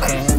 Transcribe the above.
Hey.